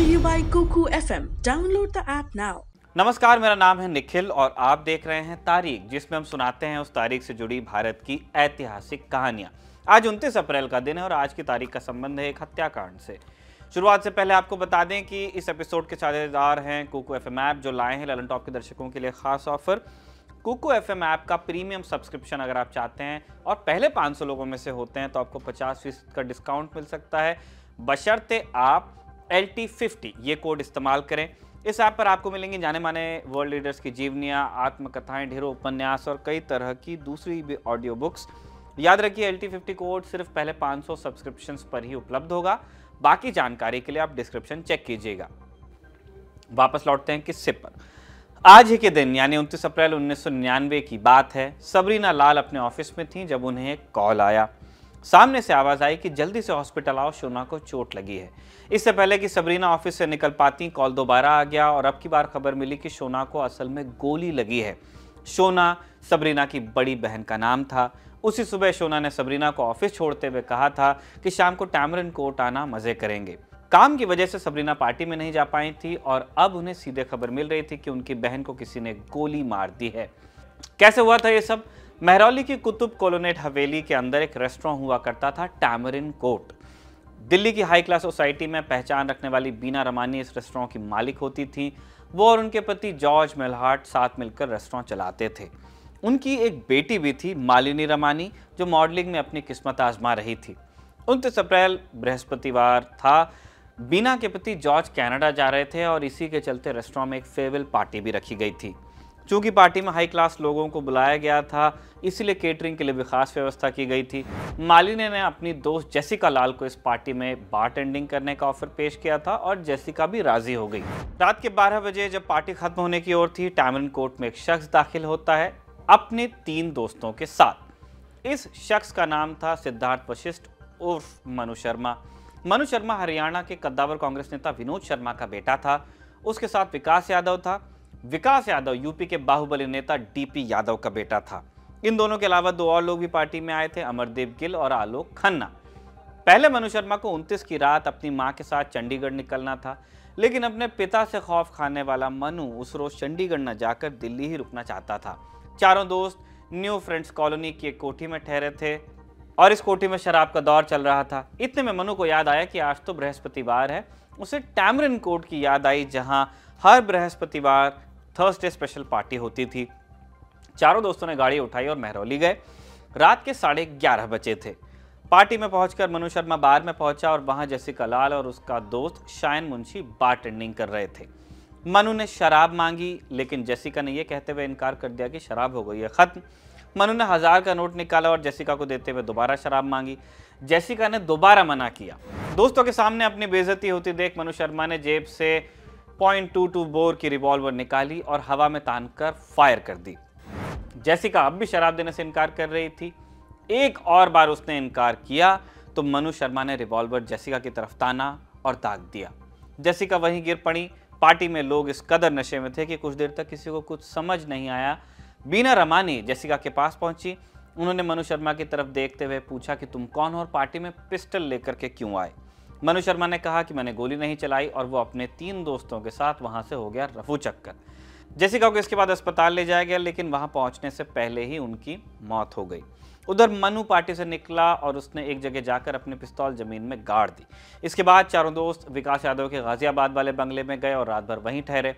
to you by Kuku FM. Download the app now. नमस्कार, मेरा नाम है निखिल और आप देख रहे हैं तारीख, जिसमें हम सुनाते हैं उस तारीख से जुड़ी भारत की ऐतिहासिक कहानियाँ आज 29 अप्रैल का दिन है और आज की तारीख का संबंध है एक हत्याकांड से शुरुआत से पहले आपको बता दें कि इस एपिसोड के साझेदार हैं कुकू एफ़ ऐप जो लाए हैं ललन टॉप के दर्शकों के लिए खास offer Kuku F M app का प्रीमियम सब्सक्रिप्शन अगर आप चाहते हैं और पहले 500 लोगों में से होते हैं तो आपको 50 फ़ीसद का डिस्काउंट मिल सकता है बशर्ते आप एल टी फिफ्टी, ये कोड इस्तेमाल करें। इस ऐप पर आपको मिलेंगी जाने माने वर्ल्ड लीडर्स की जीवनियाँ, आत्मकथाएँ, ढेरों उपन्यास और कई तरह की दूसरी भी ऑडियो बुक्स याद रखिए, एल टी फिफ्टी कोड सिर्फ़ पहले 500 सब्सक्रिप्शन पर ही उपलब्ध होगा। बाकी जानकारी के लिए आप डिस्क्रिप्शन चेक कीजिएगा। वापस लौटते हैं किस्से पर। आज ही के दिन, यानी 29 अप्रैल 1999 की बात है। सबरीना लाल अपने ऑफ़िस में थी जब उन्हें एक कॉल आया। सामने से आवाज़ आई कि जल्दी से हॉस्पिटल आओ, शोना को चोट लगी है। इससे पहले कि सबरीना ऑफ़िस से निकल पाती, कॉल दोबारा आ गया और अब की बार खबर मिली कि शोना को असल में गोली लगी है। शोना सबरीना की बड़ी बहन का नाम था। उसी सुबह शोना ने सबरीना को ऑफ़िस छोड़ते हुए कहा था कि शाम को टैमरन कोर्ट आना मज़े करेंगे। काम की वजह से सबरीना पार्टी में नहीं जा पाई थी और अब उन्हें सीधे खबर मिल रही थी कि उनकी बहन को किसी ने गोली मार दी है। कैसे हुआ था ये सब? महरौली की कुतुब कोलोनेट हवेली के अंदर एक रेस्टोरेंट हुआ करता था टैमरिन कोर्ट दिल्ली की हाई क्लास सोसाइटी में पहचान रखने वाली बीना रमानी इस रेस्टोरेंट की मालिक होती थी। वो और उनके पति जॉर्ज मेलहार्ट साथ मिलकर रेस्टोरेंट चलाते थे। उनकी एक बेटी भी थी मालिनी रमानी, जो मॉडलिंग में अपनी किस्मत आजमा रही थी। उनतीस अप्रैल, बृहस्पतिवार था। बीना के पति जॉर्ज कनाडा जा रहे थे और इसी के चलते रेस्टोरेंट में एक फेयरवेल पार्टी भी रखी गई थी। चूँकि पार्टी में हाई क्लास लोगों को बुलाया गया था, इसीलिए केटरिंग के लिए भी खास व्यवस्था की गई थी। मालिनी ने अपनी दोस्त जेसिका लाल को इस पार्टी में बार टेंडिंग करने का ऑफ़र पेश किया था और जेसिका भी राज़ी हो गई। रात के 12 बजे जब पार्टी खत्म होने की ओर थी टैमरन कोर्ट में एक शख्स दाखिल होता है, अपने तीन दोस्तों के साथ। इस शख्स का नाम था सिद्धार्थ वशिष्ठ उर्फ़ मनु शर्मा। मनु शर्मा हरियाणा के कद्दावर कांग्रेस नेता विनोद शर्मा का बेटा था। उसके साथ विकास यादव था। विकास यादव, यूपी के बाहुबली नेता डीपी यादव का बेटा था। इन दोनों के अलावा दो और लोग भी पार्टी में आए थे, अमरदेव गिल और आलोक खन्ना। पहले मनु शर्मा को 29 की रात अपनी माँ के साथ चंडीगढ़ निकलना था, लेकिन अपने पिता से खौफ खाने वाला मनु उस रोज चंडीगढ़ न जाकर दिल्ली ही रुकना चाहता था। चारों दोस्त न्यू फ्रेंड्स कॉलोनी की एक कोठी में ठहरे थे और इस कोठी में शराब का दौर चल रहा था। इतने में मनु को याद आया कि आज तो बृहस्पतिवार है, उसे टैमरिन कोर्ट की याद आई, जहाँ हर बृहस्पतिवार थर्सडे स्पेशल पार्टी होती थी। चारों दोस्तों ने गाड़ी उठाई और महरौली गए। रात के साढ़े ग्यारह बजे थे। पार्टी में पहुंचकर मनु शर्मा बार में पहुँचा और वहाँ जैसिका लाल और उसका दोस्त शायन मुंशी बार टेंडिंग कर रहे थे। मनु ने शराब मांगी, लेकिन जैसिका ने यह कहते हुए इनकार कर दिया कि शराब हो गई है, खत्म। मनु ने हज़ार का नोट निकाला और जैसिका को देते हुए दोबारा शराब मांगी। जैसिका ने दोबारा मना किया। दोस्तों के सामने अपनी बेजती होती देख मनु शर्मा ने जेब से पॉइंट टू टू बोर की रिवॉल्वर निकाली और हवा में तान कर फायर कर दी। जैसिका अब भी शराब देने से इनकार कर रही थी। एक और बार उसने इनकार किया तो मनु शर्मा ने रिवॉल्वर जैसिका की तरफ़ ताना और ताक दिया। जैसिका वहीं गिर पड़ी। पार्टी में लोग इस कदर नशे में थे कि कुछ देर तक किसी को कुछ समझ नहीं आया। बीना रमानी जैसिका के पास पहुँची। उन्होंने मनु शर्मा की तरफ़ देखते हुए पूछा कि तुम कौन हो और पार्टी में पिस्टल लेकर के क्यों आए? मनु शर्मा ने कहा कि मैंने गोली नहीं चलाई और वो अपने तीन दोस्तों के साथ वहाँ से हो गया रफू चक्कर। जेसिका को इसके बाद अस्पताल ले जाया गया, लेकिन वहाँ पहुँचने से पहले ही उनकी मौत हो गई। उधर मनु पार्टी से निकला और उसने एक जगह जाकर अपने पिस्तौल ज़मीन में गाड़ दी। इसके बाद चारों दोस्त विकास यादव के गाजियाबाद वाले बंगले में गए और रात भर वहीं ठहरे।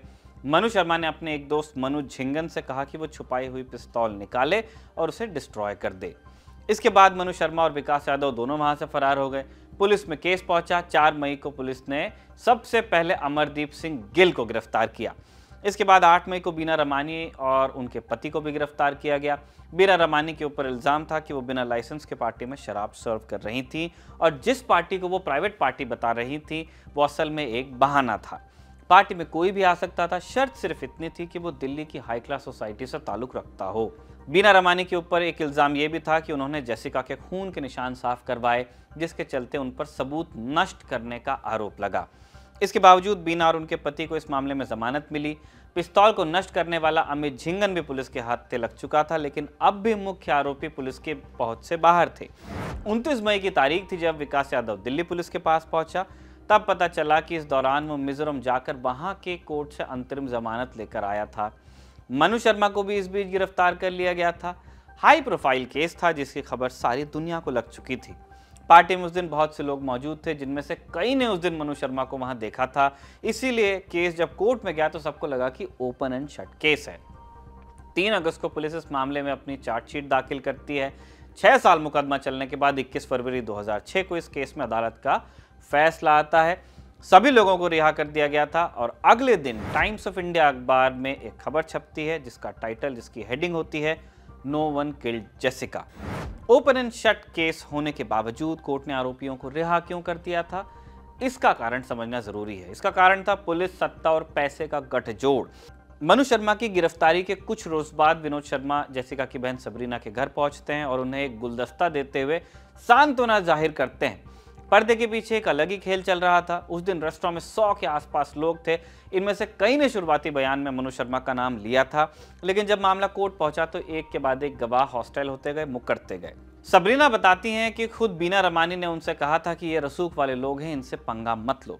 मनु शर्मा ने अपने एक दोस्त मनु झिंगन से कहा कि वो छुपाई हुई पिस्तौल निकाले और उसे डिस्ट्रॉय कर दे। इसके बाद मनु शर्मा और विकास यादव दोनों वहाँ से फरार हो गए। पुलिस में केस पहुँचा। चार मई को पुलिस ने सबसे पहले अमरदीप सिंह गिल को गिरफ़्तार किया। इसके बाद 8 मई को बीना रमानी और उनके पति को भी गिरफ़्तार किया गया। बीना रमानी के ऊपर इल्ज़ाम था कि वो बिना लाइसेंस के पार्टी में शराब सर्व कर रही थी और जिस पार्टी को वो प्राइवेट पार्टी बता रही थी, वो असल में एक बहाना था। पार्टी में कोई भी आ सकता था, शर्त सिर्फ़ इतनी थी कि वो दिल्ली की हाई क्लास सोसाइटी से ताल्लुक रखता हो। बीना रमानी के ऊपर एक इल्ज़ाम ये भी था कि उन्होंने जेसिका के खून के निशान साफ़ करवाए, जिसके चलते उन पर सबूत नष्ट करने का आरोप लगा। इसके बावजूद बीना और उनके पति को इस मामले में जमानत मिली। पिस्तौल को नष्ट करने वाला अमित झिंगन भी पुलिस के हाथ लग चुका था, लेकिन अब भी मुख्य आरोपी पुलिस के पहुँच से बाहर थे। 29 मई की तारीख थी जब विकास यादव दिल्ली पुलिस के पास पहुँचा। तब पता चला कि इस दौरान वो मिजोरम जाकर वहाँ के कोर्ट से अंतरिम जमानत लेकर आया था। मनु शर्मा को भी इस बीच गिरफ़्तार कर लिया गया था। हाई प्रोफ़ाइल केस था जिसकी खबर सारी दुनिया को लग चुकी थी। पार्टी में उस दिन बहुत से लोग मौजूद थे, जिनमें से कई ने उस दिन मनु शर्मा को वहाँ देखा था। इसीलिए केस जब कोर्ट में गया तो सबको लगा कि ओपन एंड शट केस है। तीन अगस्त को पुलिस इस मामले में अपनी चार्जशीट दाखिल करती है। छह साल मुकदमा चलने के बाद 21 फरवरी 2006 को इस केस में अदालत का फैसला आता है। सभी लोगों को रिहा कर दिया गया था और अगले दिन टाइम्स ऑफ़ इंडिया अखबार में एक खबर छपती है, जिसका टाइटल, जिसकी हेडिंग होती है, no one killed Jessica. Open and shut case होने के बावजूद कोर्ट ने आरोपियों को रिहा क्यों कर दिया था? इसका कारण समझना ज़रूरी है। इसका कारण था पुलिस, सत्ता और पैसे का गठजोड़। मनु शर्मा की गिरफ्तारी के कुछ रोज बाद विनोद शर्मा, जैसिका की बहन सबरीना के घर पहुँचते हैं और उन्हें एक गुलदस्ता देते हुए सांत्वना ज़ाहिर करते हैं। पर्दे के पीछे एक अलग ही खेल चल रहा था। उस दिन रेस्टोरेंट में सौ के आसपास लोग थे। इनमें से कई ने शुरुआती बयान में मनु शर्मा का नाम लिया था। लेकिन जब मामला कोर्ट पहुँचा तो एक के बाद एक गवाह हॉस्टल होते गए, मुकरते गए। सबरीना बताती हैं कि खुद बीना रमानी ने उनसे कहा था कि ये रसूख वाले लोग हैं, इनसे पंगा मत लो।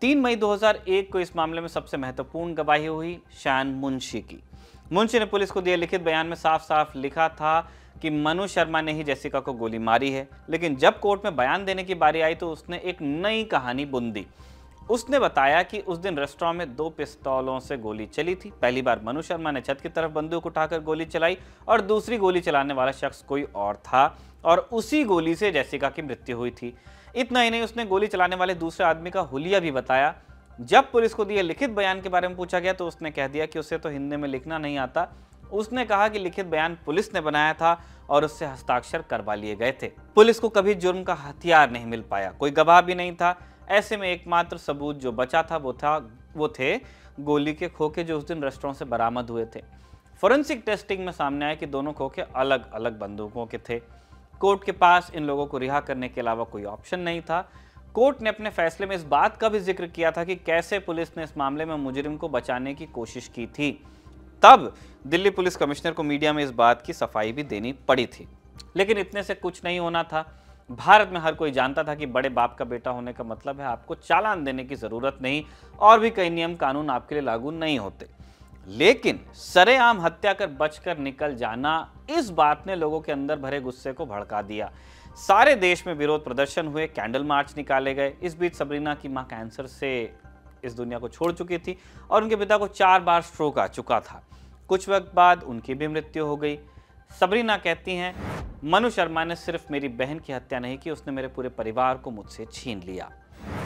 तीन मई 2001 को इस मामले में सबसे महत्वपूर्ण गवाही हुई शान मुंशी की। मुंशी ने पुलिस को दिए लिखित बयान में साफ़ साफ़ लिखा था कि मनु शर्मा ने ही जैसिका को गोली मारी है। लेकिन जब कोर्ट में बयान देने की बारी आई तो उसने एक नई कहानी बुन दी। उसने बताया कि उस दिन रेस्टोरेंट में दो पिस्तौलों से गोली चली थी। पहली बार मनु शर्मा ने छत की तरफ़ बंदूक उठाकर गोली चलाई और दूसरी गोली चलाने वाला शख्स कोई और था और उसी गोली से जैसिका की मृत्यु हुई थी। इतना ही नहीं, उसने गोली चलाने वाले दूसरे आदमी का हुलिया भी बताया। जब पुलिस को दिए लिखित बयान के बारे में पूछा गया तो उसने कह दिया कि उसे तो हिंदी में लिखना नहीं आता। उसने कहा कि लिखित बयान पुलिस ने बनाया था और उससे हस्ताक्षर करवा लिए गए थे। पुलिस को कभी जुर्म का हथियार नहीं मिल पाया। कोई गवाह भी नहीं था। ऐसे में एकमात्र सबूत जो बचा था वो था, वो थे गोली के खोखे जो उस दिन रेस्टोरेंट से बरामद हुए थे। फोरेंसिक टेस्टिंग में सामने आया कि दोनों खोखे अलग अलग बंदूकों के थे। कोर्ट के पास इन लोगों को रिहा करने के अलावा कोई ऑप्शन नहीं था। कोर्ट ने अपने फैसले में इस बात का भी ज़िक्र किया था कि कैसे पुलिस ने इस मामले में मुजरिम को बचाने की कोशिश की थी। तब दिल्ली पुलिस कमिश्नर को मीडिया में इस बात की सफ़ाई भी देनी पड़ी थी। लेकिन इतने से कुछ नहीं होना था। भारत में हर कोई जानता था कि बड़े बाप का बेटा होने का मतलब है, आपको चालान देने की ज़रूरत नहीं और भी कई नियम कानून आपके लिए लागू नहीं होते। लेकिन सरेआम हत्या कर बचकर निकल जाना, इस बात ने लोगों के अंदर भरे गुस्से को भड़का दिया। सारे देश में विरोध प्रदर्शन हुए, कैंडल मार्च निकाले गए। इस बीच सबरीना की माँ कैंसर से इस दुनिया को छोड़ चुकी थी और उनके पिता को चार बार स्ट्रोक आ चुका था। कुछ वक्त बाद उनकी भी मृत्यु हो गई। सबरीना कहती हैं, मनु शर्मा ने सिर्फ़ मेरी बहन की हत्या नहीं की, उसने मेरे पूरे परिवार को मुझसे छीन लिया।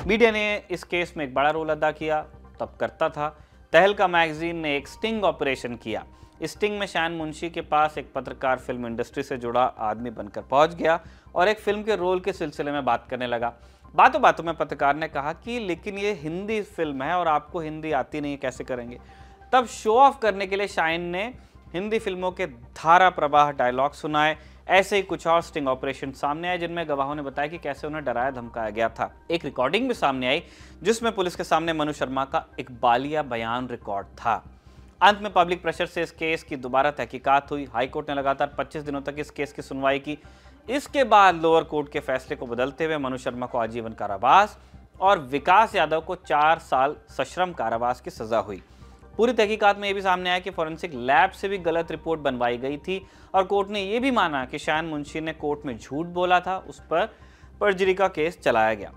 मीडिया ने इस केस में एक बड़ा रोल अदा किया। तब करता था, तहलका मैगजीन ने एक स्टिंग ऑपरेशन किया। स्टिंग में शान मुंशी के पास एक पत्रकार फ़िल्म इंडस्ट्री से जुड़ा आदमी बनकर पहुँच गया। और एक फ़िल्म के रोल के सिलसिले में बात करने लगा। बातों बातों में पत्रकार ने कहा कि लेकिन ये हिंदी फ़िल्म है और आपको हिंदी आती नहीं, कैसे करेंगे? तब शो ऑफ़ करने के लिए शाइन ने हिंदी फ़िल्मों के धारा प्रवाह डायलॉग सुनाए। ऐसे ही कुछ और स्टिंग ऑपरेशन सामने आए, जिनमें गवाहों ने बताया कि कैसे उन्हें डराया, धमकाया गया था। एक रिकॉर्डिंग भी सामने आई, जिसमें पुलिस के सामने मनु शर्मा का एक बालिया बयान रिकॉर्ड था। अंत में पब्लिक प्रेशर से इस केस की दोबारा तहकीकात हुई। हाईकोर्ट ने लगातार 25 दिनों तक इस केस की सुनवाई की। इसके बाद लोअर कोर्ट के फैसले को बदलते हुए मनु शर्मा को आजीवन कारावास और विकास यादव को चार साल सश्रम कारावास की सजा हुई। पूरी तहकीकात में ये भी सामने आया कि फॉरेंसिक लैब से भी गलत रिपोर्ट बनवाई गई थी और कोर्ट ने यह भी माना कि शायन मुंशी ने कोर्ट में झूठ बोला था, उस पर परजरी का केस चलाया गया।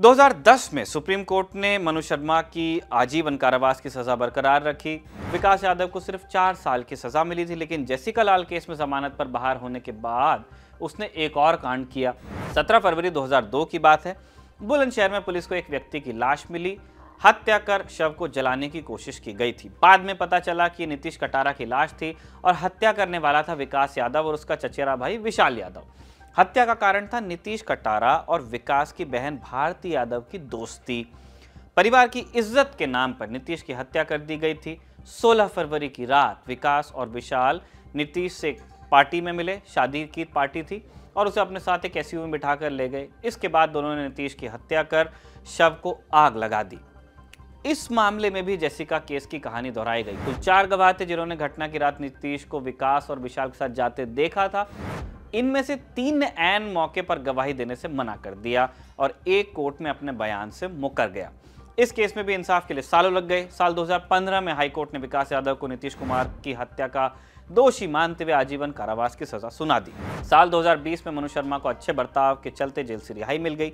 2010 में सुप्रीम कोर्ट ने मनु शर्मा की आजीवन कारावास की सजा बरकरार रखी। विकास यादव को सिर्फ़ चार साल की सजा मिली थी, लेकिन जेसिका लाल केस में जमानत पर बाहर होने के बाद उसने एक और कांड किया। 17 फरवरी 2002 की बात है। बुलंदशहर में पुलिस को एक व्यक्ति की लाश मिली। हत्या कर शव को जलाने की कोशिश की गई थी। बाद में पता चला कि नीतीश कटारा की लाश थी और हत्या करने वाला था विकास यादव और उसका चचेरा भाई विशाल यादव। हत्या का कारण था नीतीश कटारा और विकास की बहन भारती यादव की दोस्ती। परिवार की इज़्ज़त के नाम पर नीतीश की हत्या कर दी गई थी। 16 फरवरी की रात विकास और विशाल नीतीश से पार्टी में मिले, शादी की पार्टी थी और उसे अपने साथ एक एसयू में बिठाकर ले गए। इसके बाद दोनों ने नीतीश की हत्या कर शव को आग लगा दी। इस मामले में भी जेसिका केस की कहानी दोहराई गई। कुल चार गवाह थे जिन्होंने घटना की रात नीतीश को विकास और विशाल के साथ जाते देखा था। इनमें से तीन ने एन मौके पर गवाही देने से मना कर दिया और एक कोर्ट में अपने बयान से मुकर गया। इस केस में भी इंसाफ के लिए सालों लग गए। साल 2015 में हाईकोर्ट ने विकास यादव को नीतीश कुमार की हत्या का दोषी मानते हुए आजीवन कारावास की सजा सुना दी। साल 2020 में मनु शर्मा को अच्छे बर्ताव के चलते जेल से रिहाई मिल गई।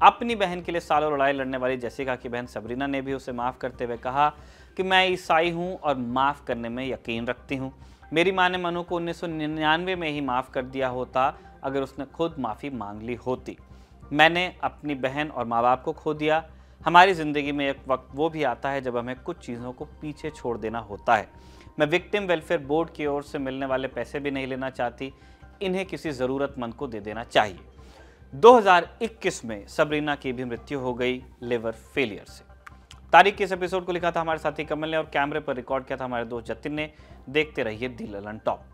अपनी बहन के लिए सालों लड़ाई लड़ने वाली जैसिका की बहन सबरीना ने भी उसे माफ़ करते हुए कहा कि मैं ईसाई हूँ और माफ़ करने में यकीन रखती हूँ। मेरी माँ ने मनु को उन्नीस सौ निन्यानवे में ही माफ़ कर दिया होता अगर उसने खुद माफ़ी मांग ली होती। मैंने अपनी बहन और माँ बाप को खो दिया। हमारी ज़िंदगी में एक वक्त वो भी आता है जब हमें कुछ चीज़ों को पीछे छोड़ देना होता है। मैं विक्टिम वेलफेयर बोर्ड की ओर से मिलने वाले पैसे भी नहीं लेना चाहती। इन्हें किसी ज़रूरतमंद को दे देना चाहिए। 2021 में सबरीना की भी मृत्यु हो गई लिवर फेलियर से। तारीख के इस एपिसोड को लिखा था हमारे साथी कमल ने और कैमरे पर रिकॉर्ड किया था हमारे दोस्त जतिन ने। देखते रहिए दिल टॉप।